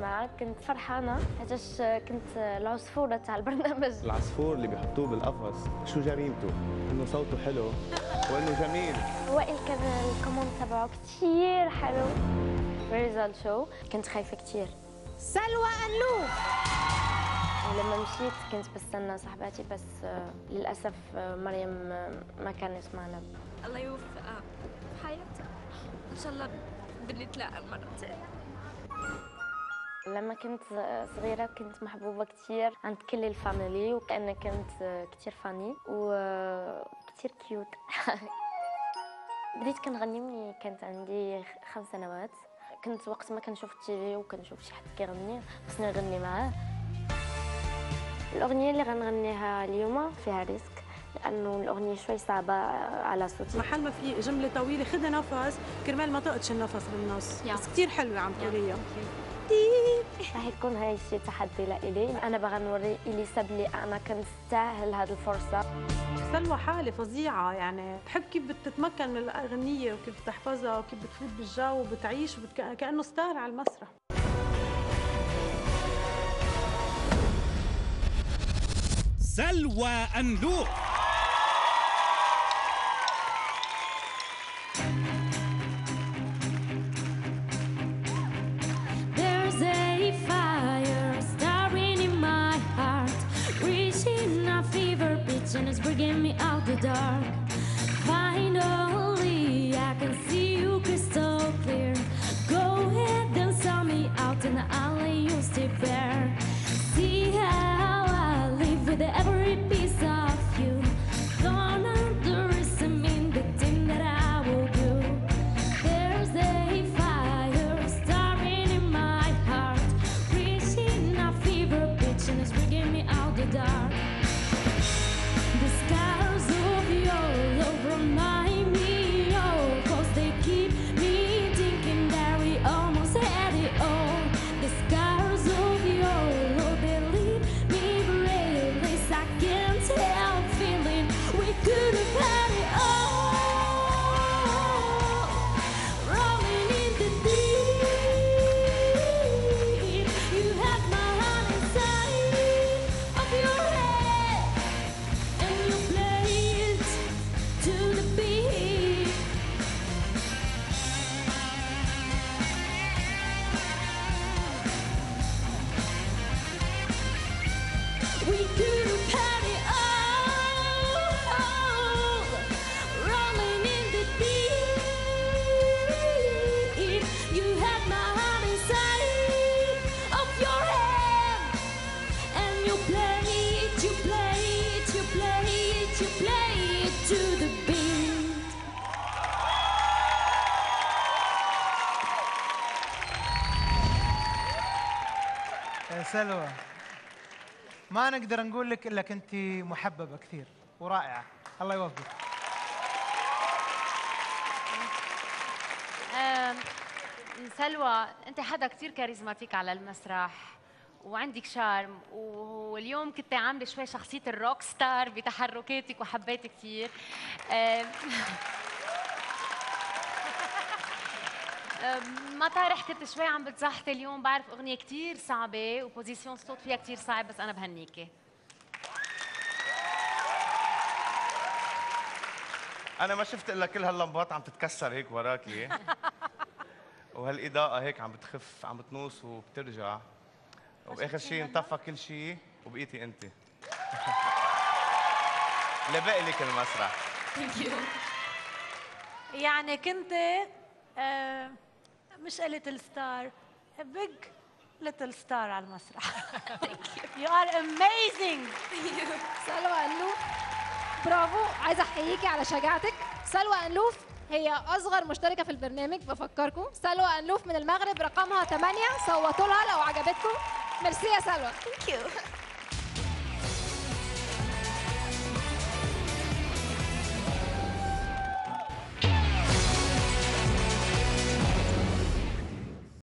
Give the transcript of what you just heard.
معك كنت فرحانة. حيتاش كنت العصفورة تاع البرنامج. العصفور اللي بيحطوه بالقفص. شو جريمته؟ إنه صوته حلو. وإنه جميل. وائل كان الكومنت تبعه كثير حلو. ريزال شو كنت خايفة كثير سلوى أنلوف ولما مشيت كنت بستنى صاحباتي بس آه، للأسف آه، مريم آه، ما كان يسمعنا. الله يوفقها في حياتها إن شاء الله بنتلاقى المرة الجاية. لما كنت صغيرة كنت محبوبة كثير عند كل ال family وكأني كنت كثير funny وكثير cute. بديت كنغني مني كانت عندي خمس سنوات. كنت وقت ما كنشوف ال TV وكنشوف شي حد كيغني خصني نغني معاه. الأغنية اللي غنغنيها اليوم فيها risk لأنه الأغنية شوي صعبة على صوتي. محل ما في جملة طويلة خذي نفس كرمال ما تقطش النفس بالنص. بس كثير حلوة عم تقوليها راح يكون هاي الشيء تحدي لإلي. أنا بغى نوري إلي سبلي أنا كنستاهل هذه الفرصة. سلوى حالة فظيعة يعني بحب كيف بتتمكن من الأغنية وكيف بتحفظها وكيف بتفوت بالجو وبتعيش وبتك... كأنه ستار على المسرح. سلوى أنلوف ever you play it, you play it, you play it, you play it to the beat. يا سلوى ما نقدر نقول لك إلا كنت محببة كثير ورائعة. الله يوفقك. سلوى أنت حدا كثير كاريزماتيك على المسرح. وعندك شارم. واليوم كنت عاملة شوي شخصية الروك ستار بتحركاتك وحبيت كثير ما طارح كنت شوي عم بتزحتي اليوم بعرف أغنية كثير صعبة وبوزيسيون الصوت فيها كثير صعب بس أنا بهنيكي. أنا ما شفت إلا كل هاللمبات عم تتكسر هيك وراكي. وهالإضاءة هيك عم بتخف عم بتنوص وبترجع. وباخر شيء انطفى كل شيء وبقيتي أنت. لبقي لك المسرح. يعني كنت آه مش little star big little star على المسرح. you are amazing سلوى أنلوف برافو. عايزة أحييكي على شجاعتك. سلوى أنلوف هي أصغر مشتركة في البرنامج بفكركم. سلوى أنلوف من المغرب رقمها 8 صوتوا لها لو عجبتكم. ميرسي يا سلوى thank you